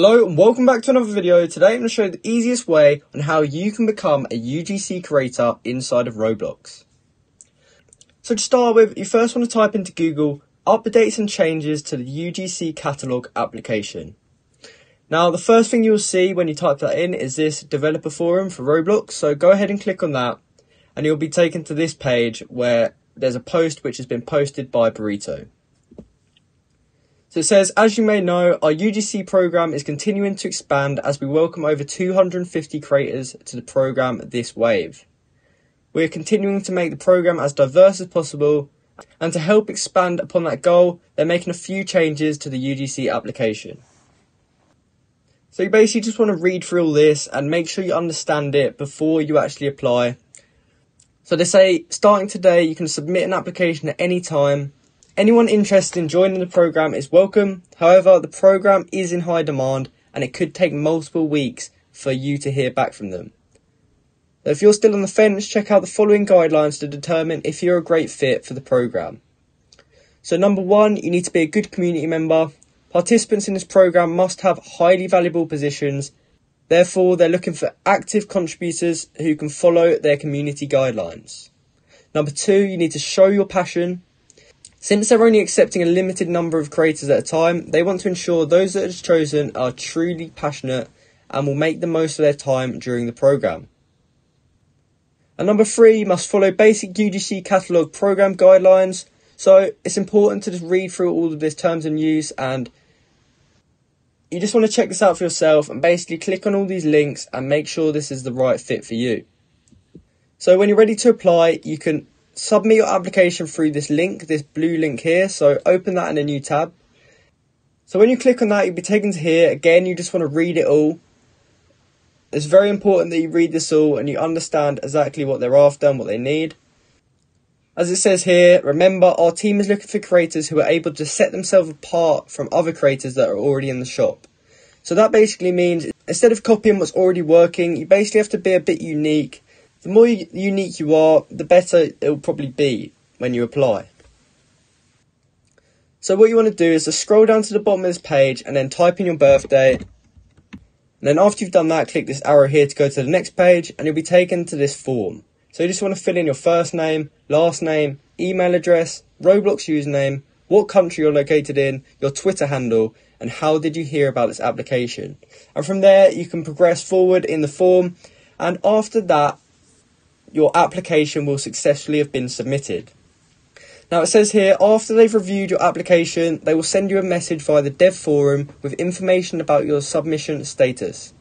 Hello and welcome back to another video. Today I'm going to show you the easiest way on how you can become a UGC creator inside of Roblox. So to start with, you first want to type into Google updates and changes to the UGC catalog application. Now the first thing you'll see when you type that in is this developer forum for Roblox. So go ahead and click on that and you'll be taken to this page where there's a post which has been posted by Burrito. So it says, as you may know, our UGC program is continuing to expand as we welcome over 250 creators to the program this wave. We are continuing to make the program as diverse as possible, and to help expand upon that goal, they're making a few changes to the UGC application. So you basically just want to read through all this and make sure you understand it before you actually apply. So they say, starting today, you can submit an application at any time Anyone interested in joining the program is welcome. However, the program is in high demand and it could take multiple weeks for you to hear back from them. If you're still on the fence, check out the following guidelines to determine if you're a great fit for the program. So, number one, you need to be a good community member. Participants in this program must have highly valuable positions. Therefore, they're looking for active contributors who can follow their community guidelines. Number two, you need to show your passion since they're only accepting a limited number of creators at a time, they want to ensure those that are chosen are truly passionate and will make the most of their time during the program. And number three, you must follow basic UGC catalogue program guidelines. So it's important to just read through all of these terms and use and you just want to check this out for yourself and basically click on all these links and make sure this is the right fit for you. So when you're ready to apply, you can submit your application through this link, this blue link here. So open that in a new tab. So when you click on that, you'll be taken to here. Again, you just want to read it all. It's very important that you read this all and you understand exactly what they're after and what they need. As it says here, remember our team is looking for creators who are able to set themselves apart from other creators that are already in the shop. So that basically means instead of copying what's already working, you basically have to be a bit unique the more unique you are, the better it will probably be when you apply. So what you want to do is just scroll down to the bottom of this page and then type in your birthday. And then after you've done that, click this arrow here to go to the next page and you'll be taken to this form. So you just want to fill in your first name, last name, email address, Roblox username, what country you're located in, your Twitter handle, and how did you hear about this application. And from there, you can progress forward in the form. And after that, your application will successfully have been submitted. Now it says here, after they've reviewed your application, they will send you a message via the dev forum with information about your submission status.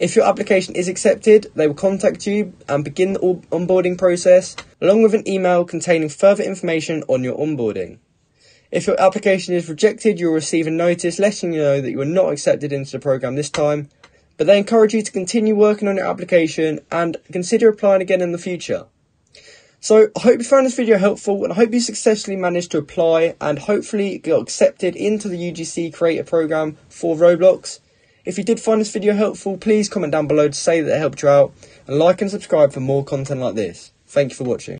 If your application is accepted, they will contact you and begin the onboarding process, along with an email containing further information on your onboarding. If your application is rejected, you'll receive a notice letting you know that you are not accepted into the program this time, but they encourage you to continue working on your application and consider applying again in the future. So I hope you found this video helpful and I hope you successfully managed to apply and hopefully got accepted into the UGC Creator Program for Roblox. If you did find this video helpful, please comment down below to say that it helped you out and like and subscribe for more content like this. Thank you for watching.